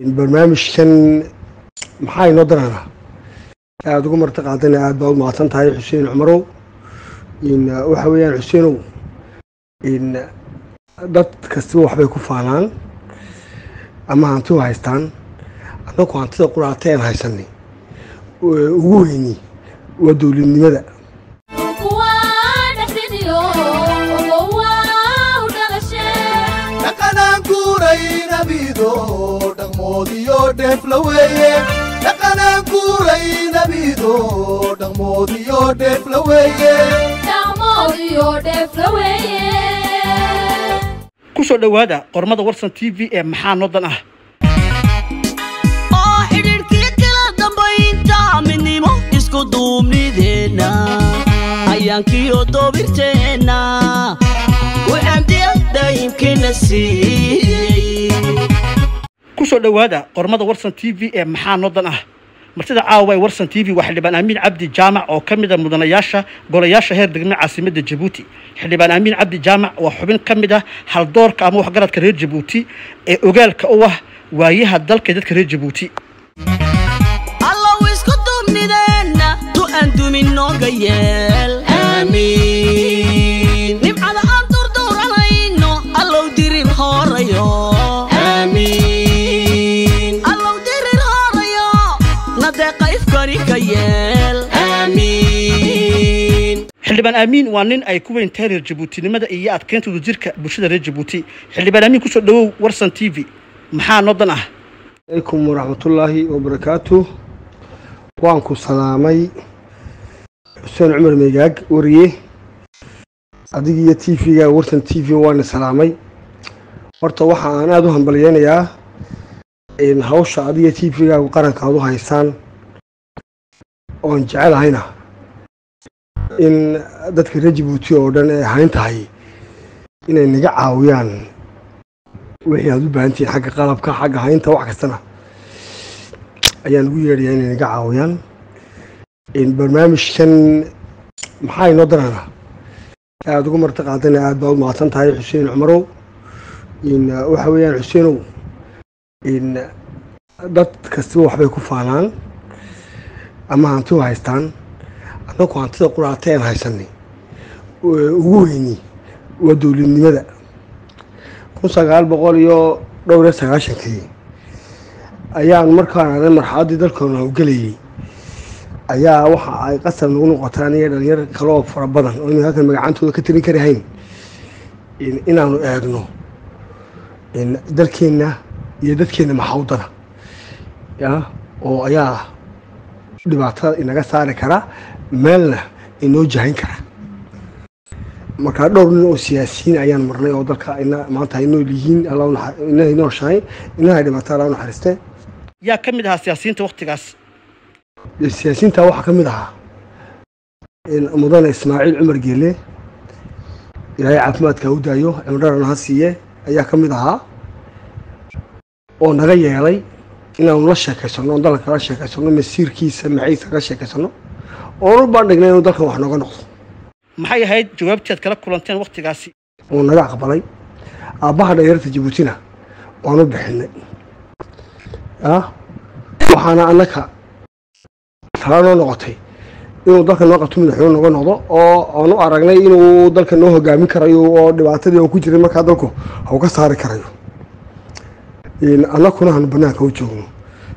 barnaamijkan maxaa inoo daraana aada ugu marti qaadana aad baa u mahadsan tahay xuseen cumarow waxa weeyaan xuseenow dad kastiba waxbay ku faanaan ama hanti u haystaan annagu hantida quraata aan haysanay ugu weyni waa dowladnimada dhaqmoodiyo dheeflaweeye dhaqanaan guuraynabido dhaqmoodiyo dheeflaweeye ku soo dhowaada qormada warsan t v ee maxaa nodan ah oo xidhiidhkii kala dambaynta midnimo isku duubnideenna ayaankiyo doobirteenna waxaandiya daa'imkina siiyey ku soo dhowaada qormada warsan t v ee maxaa nodan ah? Martida caawa ee warsan t v waa xildhibaan amiin cabdi jaamac oo ka mid a mudanayaasha golayaasha heer degme caasimadda jabuuti. Xildhibaan amiin cabdi jaamac waa xubin ka mid ah haldoorka ama waxgaradka reer jabuuti ee ogaalka u ah waayaha dalka dadka reer jabuuti. Allow isku duubnideenna du'an dumin nooga yeel. Aamiin ka yeel aamiin xildhibaan amiin waa nin ay ku weyn tahay reer jabuutinimada iyo adkeynta wadajirka bulshada reer jabuuti xildhibaan amiin ku soo dhowow warsan t v maxaa nodan ah alaykum waraxmatullaahi wabarakaatu waan ku salaamay xuseen cumar meegaag wariye adiga iyo t v-ga warsan t v waana salaamay horta waxa aan aada u hambalyeynayaa hawsha adiga t v-gaagu qaranka aad u haysaan oon jecelahayna in dadka reer jabuuti oo dhan ee hayn tahay inay naga caawiyaan wixii aad u baahan tihiin xagga qalabka xagga haynta wax kastana. Ayaan ugu yeedhayaa inay naga caawiyaan. Barnaamijkan maxaa inoo daraana aada ugu marti qaadana aad baa u mahadsan tahay xuseen cumarow. Waxa weeyaan xuseenow dad kastiba waxbay ku faanaan ama hanti u haystaan annagu hantida quraata aan haysanay ugu weyni waa dowladnimada. Kun sagaal boqol iyo dhowr iyo sagaashankii ayaan markaan arnay marxaladdii dalkoona gelayay ayaa waxa ay qasab nagu noqotaa aniga dhalinyar kale oo fara badan oo inu halkan magacantooda ka tirin kari hayn inaanu eegno dalkeenna iyo dadkeenna maxawdana ya oo ayaa dhibaatada inaga saari kara meelna inoo jahayn kara. Markaa dhowr nin oo siyaasiyiin ayaan marnay oo dalka ina maanta ay nool yihiin inay nooshahay inahay dhibaato alla u naxariiste. Yaa ka mid ahaa siyaasiyiinta waktigaas siyaasiyiinta waxaa ka mid ahaa mudane ismaaciil cumar geele. Ilaahay caafimaadka u daayo cimradhana ha siiye ayaa ka mid ahaa oo naga yeelay inaanu la sheekaysano oon dalka kala sheekaysano masiirkiisa maciisa kala sheekaysano oonu bandhignay inuu dalkan wax nooga noqdo. Maxay ahayd jawaabtii aad kala kulanteen waktigaasi uu naga aqbalay. Aabbaha dhalinyarta jabuutina waanu bixinay. Waxaana annaka tala noo noqotay inuu dalka noo qabto madaxweyne nooga noqdo oo aanu aragnay inuu dalka noo hogaamin karayo oo dhibaatadii oo ku jiray markaa dalku hau ka saari karayo annakuna aanu banaanka u joogno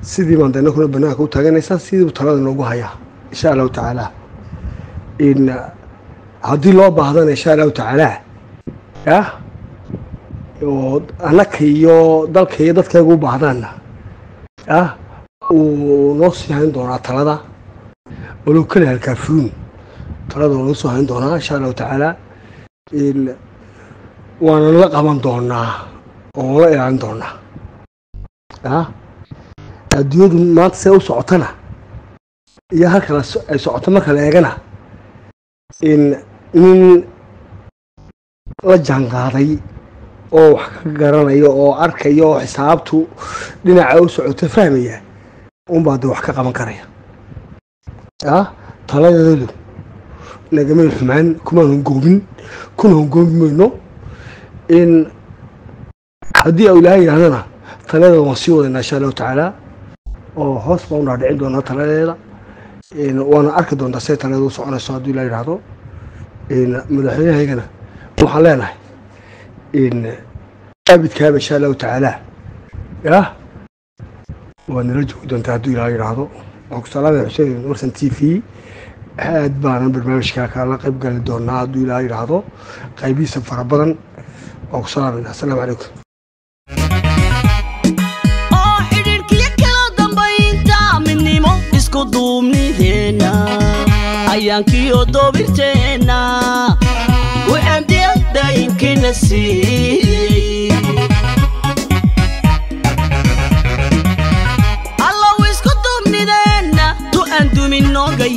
sidii baan annakuna banaanka u taaganaysaa sidiibu talada noogu hayaa insha allahu tacaala. Haddii loo baahdana insha allahu tacaala. Yah oo annaka iyo dalka iyo dadkayga u baahdaanna yah uu noo sii hayn doonaa talada. Walow kale halkaafuun. Talada noo soo hayn doonaa insha allahu tacaala. Waana la qaban doonaa oo la ilaalin doonaa adduunyadu maanta see u socotana? Iyo halka ay socoto marka la eegana? Nin la jaanqaaday oo wax ka garanaya oo arkaya oo xisaabtu dhinaca u socoto fahmaya unbaa de wax ka qaban karaya. Taladeedu nagamay xumaan kumaan hongoobin kuna hongoobi mayno in haddii u ilaahay yidhahdana taladeeda waan sii wadaynaa insha allahu tacaala oo hoos baan u dhaadhicin doonaa taladeeda waana arki doontaa siday taladeeda u soconayso haddii la yidhaahdo. Madaxweynahaygana waxaan leenahay abidkaaba insha allahu tacaala. Yah waa nala joogi doontaa hadduu ilaa yidhaahdo. Waan ku salaamaya xuseen warsan t v. Aad baanan barnaamijka kala qayb gali doonaa hadduu ilaa yidhaahdo. Qaybihiisa fara badan waan ku salaamayna assalaamu calaykum isku duubnideenna ayaankiyo doobirteenna waxaandiyada inkina siiyey allow isku duubnideenna tu aan dumin nooga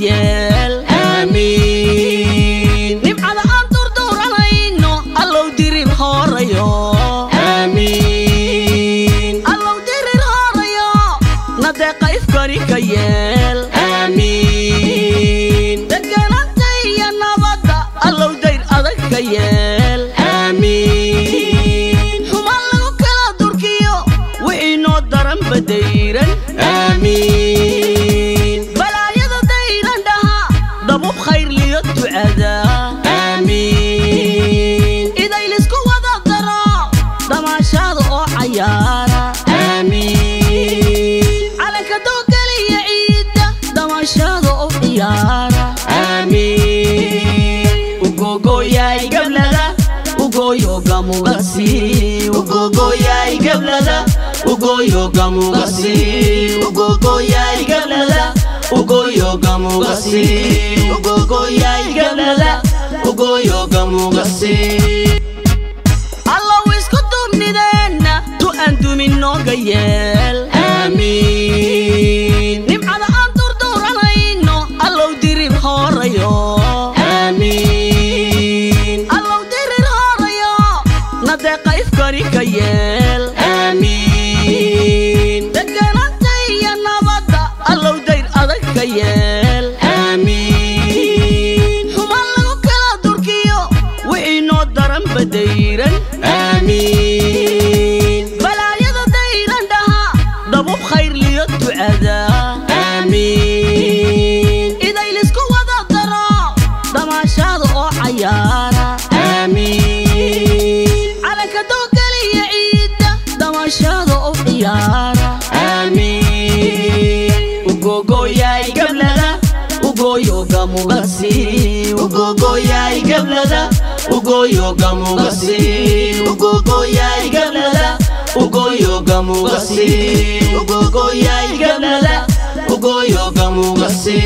ugogoyaay gablada ugoyogamugasi ugogoyaay gablada ugoyogamugasi ugogoyaay gablada ugoyogamugasi allow isku duubnideenna tu aan dumin nooga yeel aamiin yeah. Ugoyogamugasi ugogoyaay gablada ugoyogamugasi ugogoyaay gablada ugoyogamugasi ugogoyaay gablada ugoyogamugasi